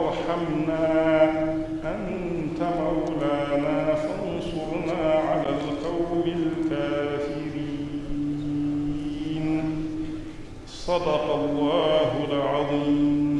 وارحمنا أنت مولانا فانصرنا على القوم الكافرين. صدق الله العظيم.